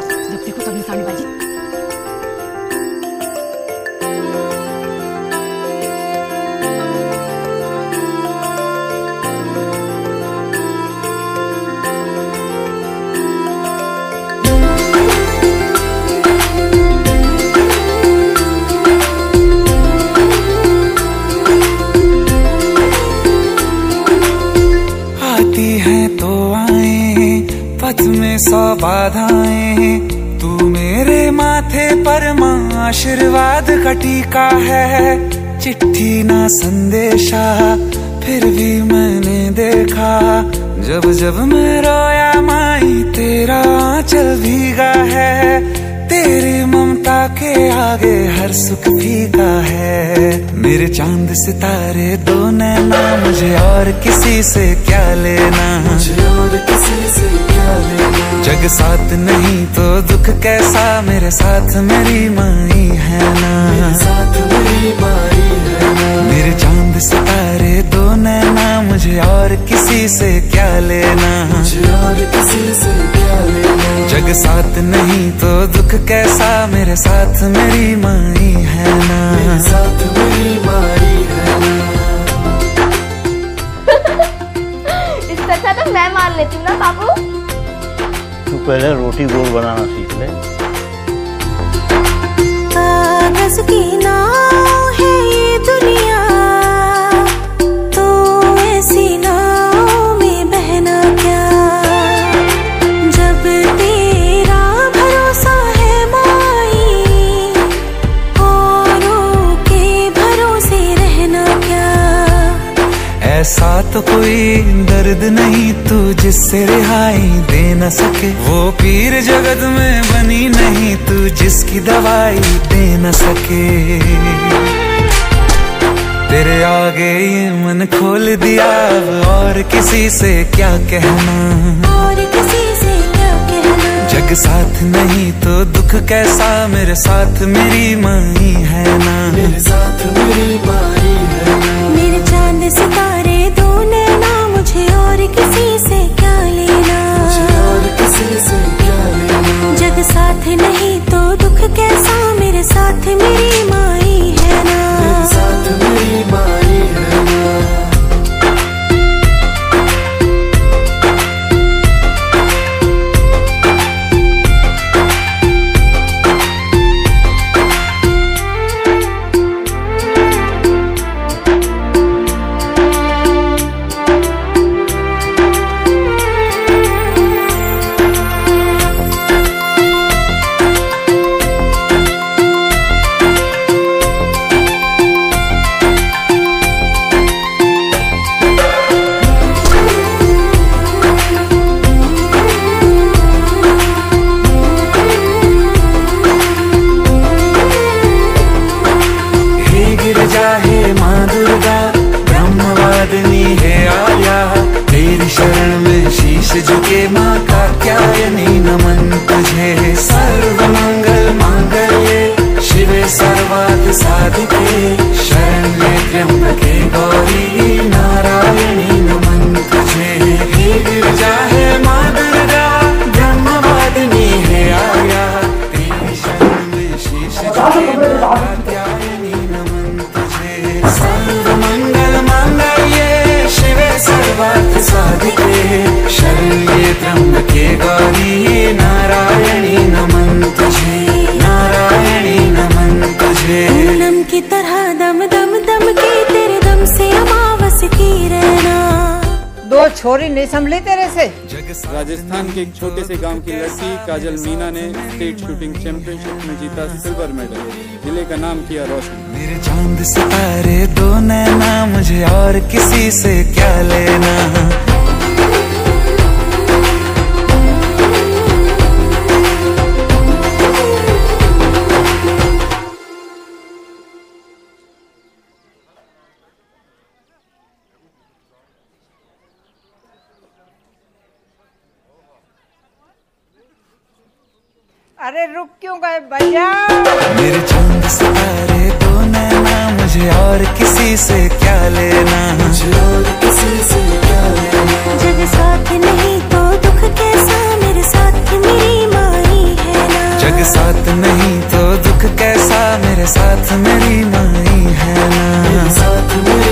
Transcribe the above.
जाओ जब देखो तब सौ बाधाएँ तू मेरे माथे पर माँ आशीर्वाद का टीका है। चिट्ठी ना संदेशा, फिर भी मैंने देखा। जब जब मैं रोया, माई तेरा आंचल भीगा है। तेरी ममता के आगे हर सुख फीका है। मेरे चाँद सितारे दो नैना, मुझे और किसी से क्या लेना? मुझे और किसी जग साथ नहीं तो दुख कैसा? मेरे साथ मेरी माई है ना। मेरे साथ मेरी माई है ना। मेरे चाँद सितारे दो नैना मुझे और किसी से क्या लेना? मुझे और किसी से क्या लेना? जग साथ नहीं तो दुख कैसा? मेरे साथ मेरी माई है ना। मेरे साथ मेरी माई है ना। इससे अच्छा तो मैं मार लेती हूँ ना बाबू। तू पहले रोटी गोल बनाना सीख ले। तो कोई दर्द नहीं तू जिससे रिहाई दे न सके। वो पीर जगत में बनी नहीं तू जिसकी दवाई दे न सके। तेरे आगे ये मन खोल दिया और किसी से क्या कहना? और किसी से क्या कहना? जग साथ नहीं तो दुख कैसा मेरे साथ मेरी माई है ना। मेरे साथ मेरी माई है ना। मेरे चाँद सितारे किसी से शरण में शीश झुके माँ का क्या नमन तुझे सर्व मंगल मांगल्ये साधु के साधिके में त्र्यंबके त्र्यंबके गौरी नारायणी नमन तुझे नारायणी नमन तुझे पूनम की तरह दम दम दम के तेरे दम से अमावस की रहना दो छोरी नहीं संभली तेरे से। राजस्थान के एक छोटे से गाँव की लड़की काजल मीना ने स्टेट शूटिंग चैंपियनशिप में जीता सिल्वर मेडल। ज़िले का नाम किया रोशन। मेरे चाँद सितारे दो नैना मुझे और किसी से क्या लेना? अरे रुक क्यों गए भैया? मेरे चंद सारे दो नैना मुझे और किसी से क्या लेना? मुझे और किसी से क्या लेना? जब साथ नहीं तो दुख कैसा? मेरे साथ मेरी माई है ना? जग साथ नहीं तो दुख कैसा? मेरे साथ मेरी माई है ना? मेरे साथ मेरी